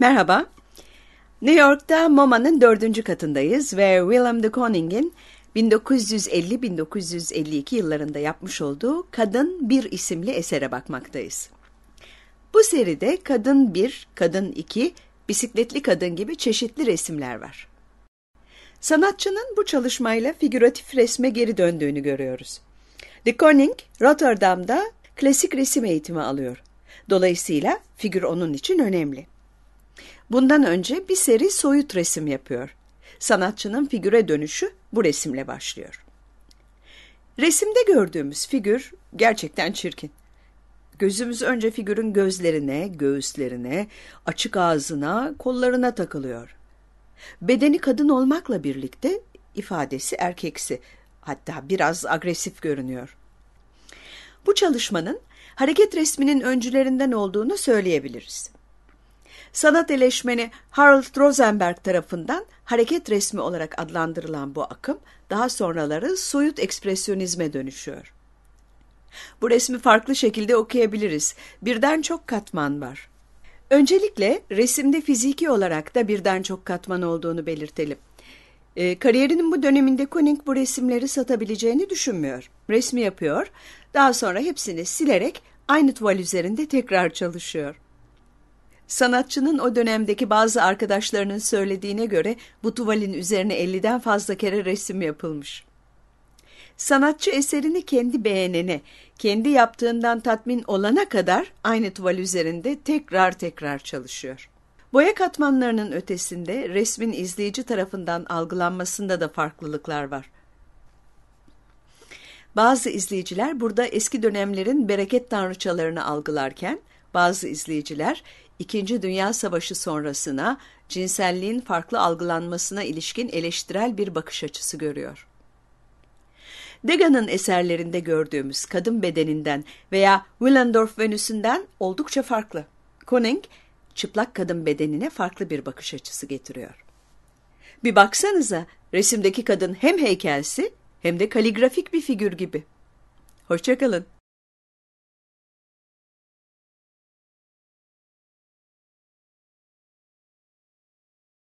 Merhaba. New York'ta MoMA'nın dördüncü katındayız ve Willem de Koning'in 1950-1952 yıllarında yapmış olduğu Kadın Bir isimli esere bakmaktayız. Bu seride Kadın Bir, Kadın İki, Bisikletli Kadın gibi çeşitli resimler var. Sanatçının bu çalışmayla figüratif resme geri döndüğünü görüyoruz. De Koning, Rotterdam'da klasik resim eğitimi alıyor. Dolayısıyla figür onun için önemli. Bundan önce bir seri soyut resim yapıyor. Sanatçının figüre dönüşü bu resimle başlıyor. Resimde gördüğümüz figür gerçekten çirkin. Gözümüz önce figürün gözlerine, göğüslerine, açık ağzına, kollarına takılıyor. Bedeni kadın olmakla birlikte ifadesi erkeksi, hatta biraz agresif görünüyor. Bu çalışmanın hareket resminin öncülerinden olduğunu söyleyebiliriz. Sanat eleşmeni Harold Rosenberg tarafından hareket resmi olarak adlandırılan bu akım daha sonraları soyut ekspresyonizme dönüşüyor. Bu resmi farklı şekilde okuyabiliriz. Birden çok katman var. Öncelikle resimde fiziki olarak da birden çok katman olduğunu belirtelim. E, kariyerinin bu döneminde Koenig bu resimleri satabileceğini düşünmüyor. Resmi yapıyor, daha sonra hepsini silerek aynı tuval üzerinde tekrar çalışıyor. Sanatçının o dönemdeki bazı arkadaşlarının söylediğine göre bu tuvalin üzerine 50'den fazla kere resim yapılmış. Sanatçı eserini kendi beğenene, kendi yaptığından tatmin olana kadar aynı tuval üzerinde tekrar tekrar çalışıyor. Boya katmanlarının ötesinde resmin izleyici tarafından algılanmasında da farklılıklar var. Bazı izleyiciler burada eski dönemlerin bereket tanrıçalarını algılarken, bazı izleyiciler İkinci Dünya Savaşı sonrasına cinselliğin farklı algılanmasına ilişkin eleştirel bir bakış açısı görüyor. Degas'ın eserlerinde gördüğümüz kadın bedeninden veya Willendorf Venüs'ünden oldukça farklı. Koning, çıplak kadın bedenine farklı bir bakış açısı getiriyor. Bir baksanıza, resimdeki kadın hem heykelsi hem de kaligrafik bir figür gibi. Hoşçakalın.